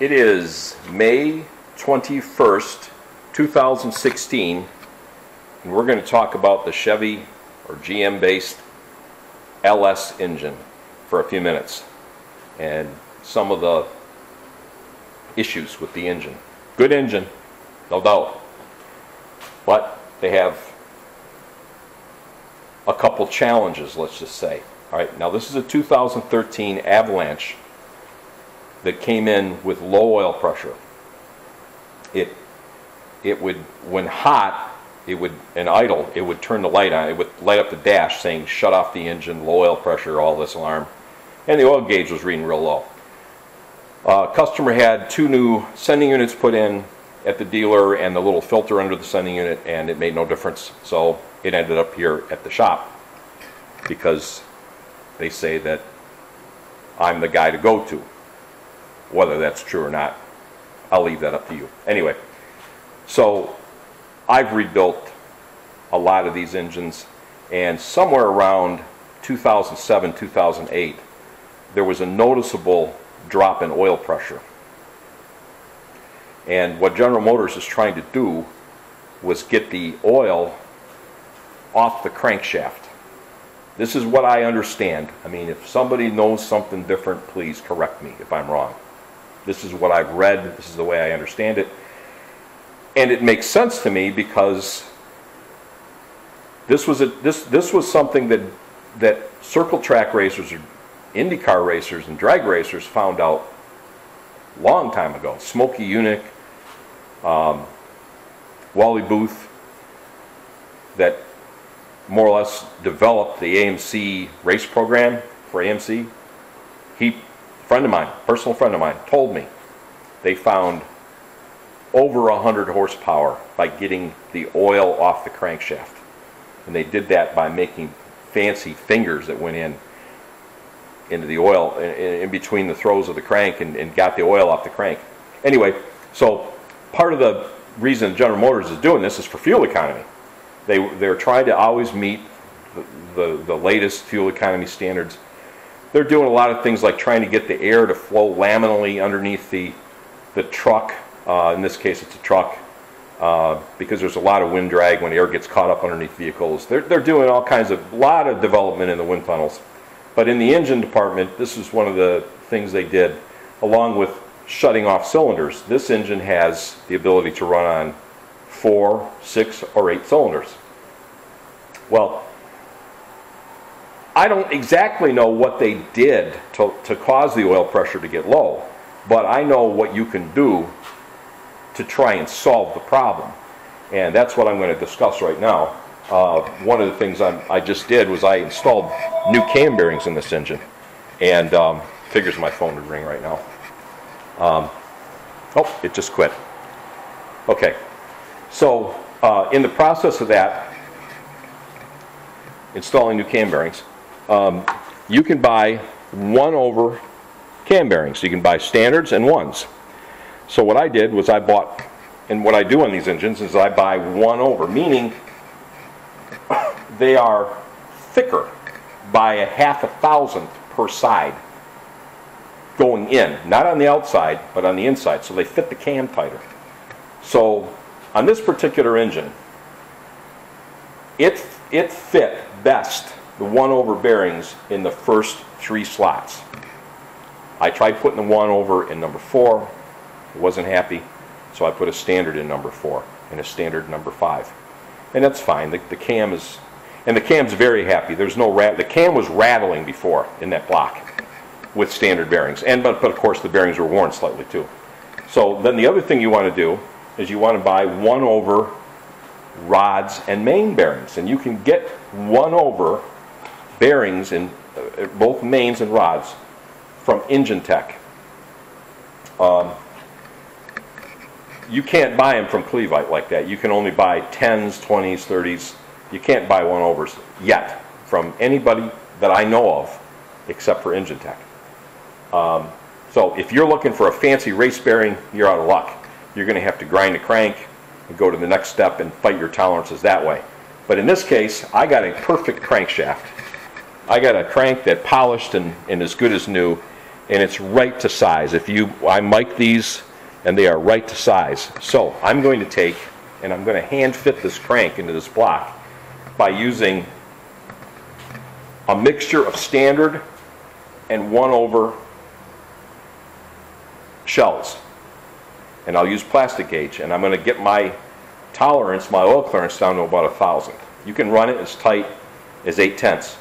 It is May 21st, 2016, and we're going to talk about the Chevy or GM-based LS engine for a few minutes and some of the issues with the engine. Good engine, no doubt, but they have a couple challenges, let's just say. All right, now this is a 2013 Avalanche that came in with low oil pressure. It, it would, when hot, it would, and idle, it would turn the light on. It would light up the dash saying, shut off the engine, low oil pressure, all this alarm. And the oil gauge was reading real low. Uh, customer had two new sending units put in at the dealer and the little filter under the sending unit, and it made no difference. So it ended up here at the shop because they say that I'm the guy to go to. Whether that's true or not, I'll leave that up to you. Anyway, so I've rebuilt a lot of these engines, and somewhere around 2007, 2008, there was a noticeable drop in oil pressure. And what General Motors is trying to do was get the oil off the crankshaft. This is what I understand. I mean, if somebody knows something different, please correct me if I'm wrong. This is what I've read, this is the way I understand it. And it makes sense to me because this was, a, this, this was something that, that circle track racers or IndyCar racers and drag racers found out long time ago. Smokey Yunick, um, Wally Booth, that more or less developed the AMC race program for AMC. He, friend of mine, personal friend of mine, told me they found over 100 horsepower by getting the oil off the crankshaft. And they did that by making fancy fingers that went in into the oil in, in between the throws of the crank and, and got the oil off the crank. Anyway, so part of the reason General Motors is doing this is for fuel economy. They, they're trying to always meet the, the, the latest fuel economy standards. They're doing a lot of things like trying to get the air to flow laminally underneath the, the truck. Uh, in this case, it's a truck. Uh, because there's a lot of wind drag when air gets caught up underneath vehicles. They're, they're doing all kinds of, a lot of development in the wind tunnels. But in the engine department, this is one of the things they did, along with shutting off cylinders. This engine has the ability to run on four, six, or eight cylinders. Well, I don't exactly know what they did to, to cause the oil pressure to get low, but I know what you can do to try and solve the problem. And that's what I'm going to discuss right now. Uh, one of the things I'm, i just did was I installed new cam bearings in this engine. And um, figures my phone would ring right now. Um, oh, it just quit. Okay. So uh, in the process of that, installing new cam bearings, um, you can buy one over cam bearings. You can buy standards and ones. So what I did was I bought, and what I do on these engines is I buy one over, meaning they are thicker by a half a thousandth per side going in, not on the outside, but on the inside, so they fit the cam tighter. So on this particular engine, it, it fit best the one over bearings in the first three slots. I tried putting the one over in number four, wasn't happy, so I put a standard in number four and a standard number five. And that's fine. The, the cam is, and the cam's very happy. There's no rat. The cam was rattling before in that block with standard bearings, and but, but of course the bearings were worn slightly too. So then the other thing you want to do is you want to buy one over rods and main bearings, and you can get one over bearings in uh, both mains and rods from Engine Tech. Um, you can't buy them from Clevite like that. You can only buy 10s, 20s, 30s. You can't buy one overs yet from anybody that I know of except for Engine Tech. Um, so if you're looking for a fancy race bearing, you're out of luck. You're going to have to grind the crank and go to the next step and fight your tolerances that way. But in this case, I got a perfect crankshaft. I got a crank that polished and, and as good as new, and it's right to size. If you, I mic these, and they are right to size. So I'm going to take, and I'm going to hand fit this crank into this block by using a mixture of standard and one over shells. And I'll use Plastigage, and I'm going to get my tolerance, my oil clearance down to about a thousandth. You can run it as tight as eight tenths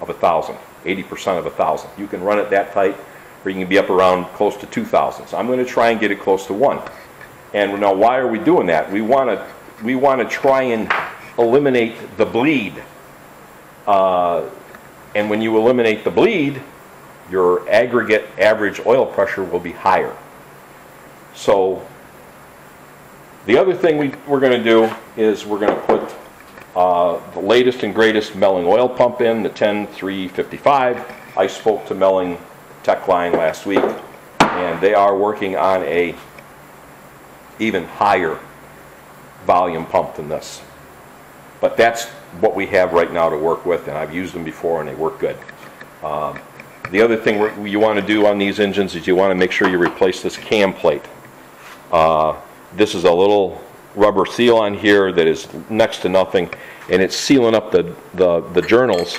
of a thousand, 80% of a thousand. You can run it that tight, or you can be up around close to 2,000. So I'm going to try and get it close to one. And now, why are we doing that? We want to we want to try and eliminate the bleed. Uh, and when you eliminate the bleed, your aggregate average oil pressure will be higher. So the other thing we, we're going to do is we're going to put uh, the latest and greatest Melling oil pump in, the 10355. I spoke to Melling Techline last week, and they are working on a even higher volume pump than this. But that's what we have right now to work with, and I've used them before and they work good. Um, the other thing you want to do on these engines is you want to make sure you replace this cam plate. Uh, This is a little rubber seal on here that is next to nothing, and it's sealing up the, the the journals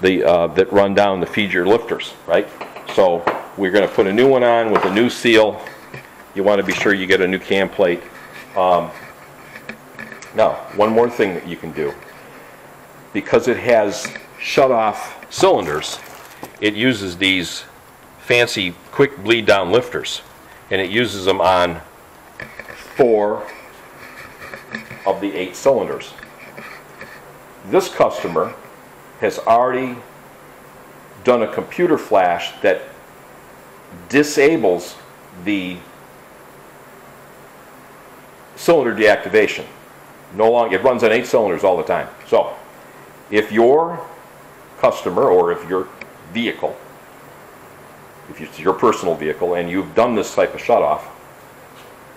the, uh, that run down to feed your lifters, right? So we're going to put a new one on with a new seal. You want to be sure you get a new cam plate. Um, Now, one more thing that you can do. Because it has shut-off cylinders, it uses these fancy quick bleed down lifters. And it uses them on four of the eight cylinders. This customer has already done a computer flash that disables the cylinder deactivation. No longer, it runs on eight cylinders all the time. So, if your customer or if your vehicle, if it's your personal vehicle and you've done this type of shutoff,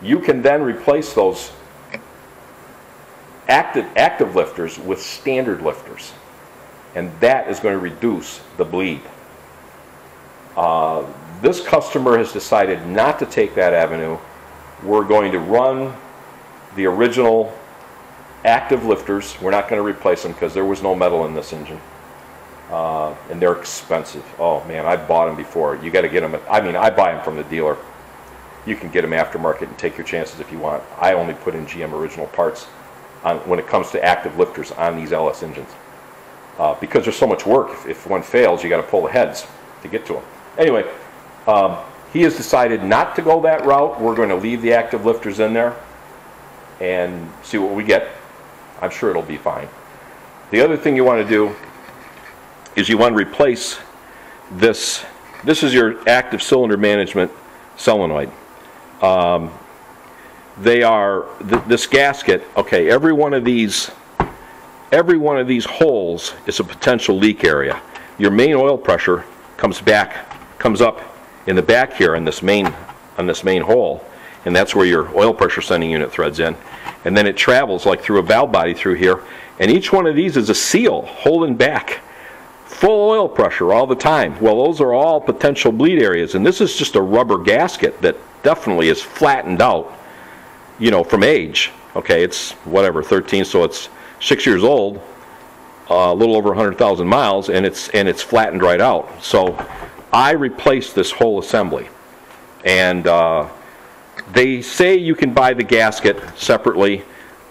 you can then replace those active, active lifters with standard lifters. And that is going to reduce the bleed. Uh, this customer has decided not to take that avenue. We're going to run the original active lifters. We're not going to replace them because there was no metal in this engine. Uh, and they're expensive. Oh man, I bought them before. You got to get them. I mean, I buy them from the dealer. You can get them aftermarket and take your chances if you want. I only put in GM original parts on, when it comes to active lifters on these LS engines. Uh, because there's so much work. If, if one fails, you got to pull the heads to get to them. Anyway, um, he has decided not to go that route. We're going to leave the active lifters in there and see what we get. I'm sure it'll be fine. The other thing you want to do is you want to replace this. This is your active cylinder management solenoid. Um, they are th- this gasket. Okay, every one of these, every one of these holes is a potential leak area. Your main oil pressure comes back, comes up in the back here on this main on this main hole, and that's where your oil pressure sending unit threads in. And then it travels like through a valve body through here, and each one of these is a seal holding back full oil pressure all the time. Well, those are all potential bleed areas, and this is just a rubber gasket that definitely is flattened out, you know, from age. Okay, it's whatever, 13, so it's six years old, uh, a little over 100,000 miles, and it's and it's flattened right out. So I replaced this whole assembly, and uh, they say you can buy the gasket separately,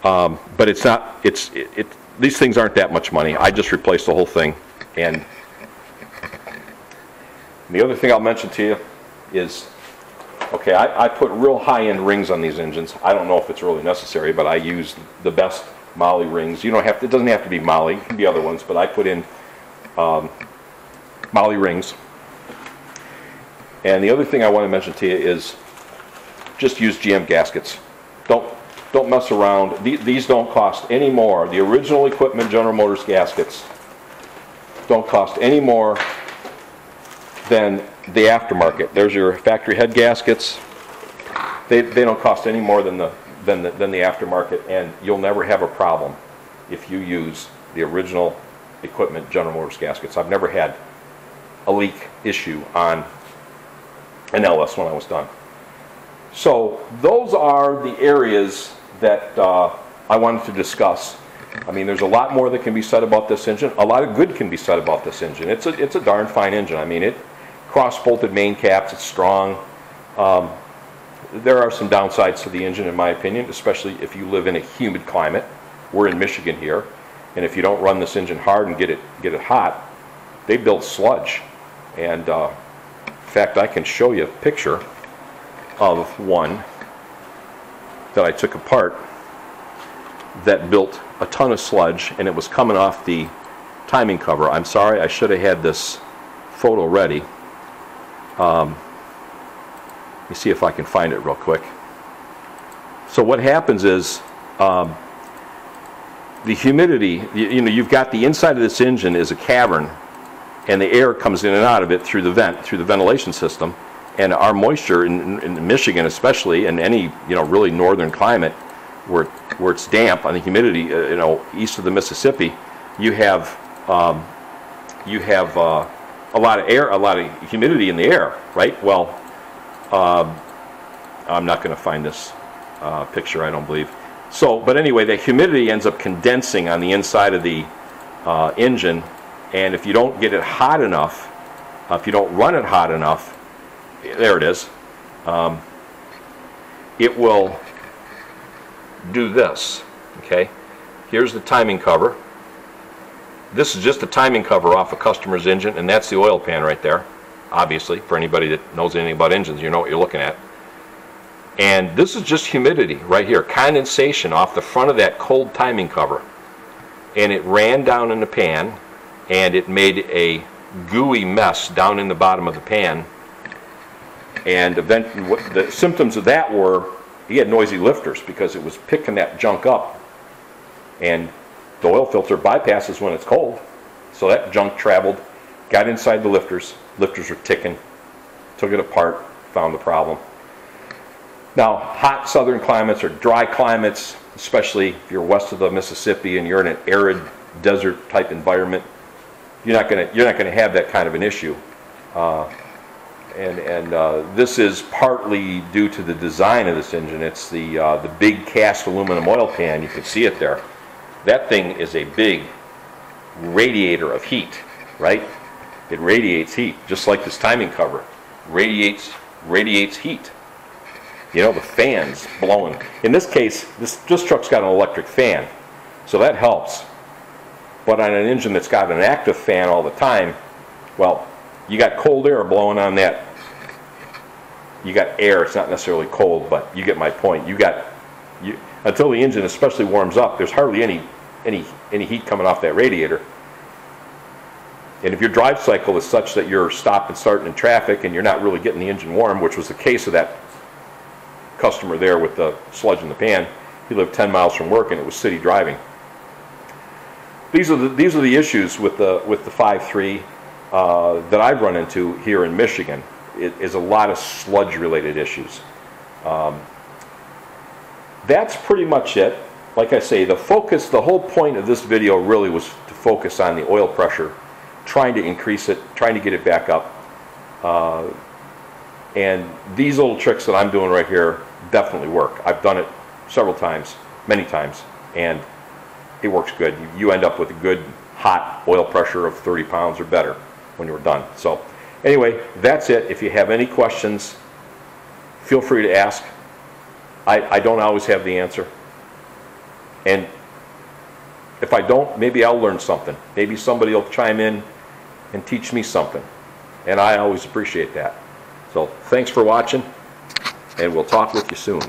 um, but it's not. It's it, it. These things aren't that much money. I just replaced the whole thing. And the other thing I'll mention to you is, okay, I, I put real high-end rings on these engines. I don't know if it's really necessary, but I use the best moly rings. You don't have to, it doesn't have to be moly, it can be other ones, but I put in um, moly rings. And the other thing I want to mention to you is just use GM gaskets. Don't don't mess around. These don't cost any more. The original equipment General Motors gaskets don't cost any more than the aftermarket. There's your factory head gaskets. They, they don't cost any more than the, than the than the aftermarket, and you'll never have a problem if you use the original equipment General Motors gaskets. I've never had a leak issue on an LS when I was done. So those are the areas that uh, I wanted to discuss. I mean, there's a lot more that can be said about this engine. A lot of good can be said about this engine. It's a, it's a darn fine engine. I mean, it cross-bolted main caps. It's strong. Um, there are some downsides to the engine, in my opinion, especially if you live in a humid climate. We're in Michigan here, and if you don't run this engine hard and get it get it hot, they build sludge. And uh, in fact, I can show you a picture of one that I took apart that built a ton of sludge, and it was coming off the timing cover. I'm sorry, I should have had this photo ready. Um, let me see if I can find it real quick. So what happens is um, the humidity, you, you know, you've got the inside of this engine is a cavern, and the air comes in and out of it through the vent, through the ventilation system. And our moisture in, in Michigan, especially, and any you know really northern climate, where where it's damp on the humidity, uh, you know, east of the Mississippi, you have um, you have uh, a lot of air, a lot of humidity in the air, right? Well, um, I'm not going to find this uh, picture, I don't believe. So, but anyway, the humidity ends up condensing on the inside of the uh, engine, and if you don't get it hot enough, uh, if you don't run it hot enough, there it is, um, it will do this, okay? Here's the timing cover. This is just a timing cover off a customer's engine, and that's the oil pan right there. Obviously, for anybody that knows anything about engines, you know what you're looking at. And this is just humidity right here, condensation off the front of that cold timing cover. And it ran down in the pan, and it made a gooey mess down in the bottom of the pan. And what the symptoms of that were he had noisy lifters because it was picking that junk up. And the oil filter bypasses when it's cold. So that junk traveled, got inside the lifters. Lifters were ticking. Took it apart, found the problem. Now, hot southern climates or dry climates, especially if you're west of the Mississippi and you're in an arid desert type environment, you're not going to you're not going to have that kind of an issue. Uh, and, and uh, this is partly due to the design of this engine. It's the, uh, the big cast aluminum oil pan. You can see it there. That thing is a big radiator of heat, right? It radiates heat, just like this timing cover. Radiates, radiates heat. You know, the fan's blowing. In this case, this, this truck's got an electric fan, so that helps. But on an engine that's got an active fan all the time, well, you got cold air blowing on that. You got air. It's not necessarily cold, but you get my point. You got you, until the engine especially warms up. There's hardly any any any heat coming off that radiator. And if your drive cycle is such that you're stopping, starting in traffic, and you're not really getting the engine warm, which was the case of that customer there with the sludge in the pan, he lived 10 miles from work and it was city driving. These are the these are the issues with the with the 5.3 uh, that I've run into here in Michigan it, is a lot of sludge related issues. Um, that's pretty much it. Like I say, the focus, the whole point of this video really was to focus on the oil pressure, trying to increase it, trying to get it back up. Uh, and these little tricks that I'm doing right here definitely work. I've done it several times, many times, and it works good. You end up with a good hot oil pressure of 30 pounds or better when you're done. So anyway, that's it. If you have any questions, feel free to ask. I, I don't always have the answer. And if I don't, maybe I'll learn something. Maybe somebody will chime in and teach me something. And I always appreciate that. So thanks for watching, and we'll talk with you soon.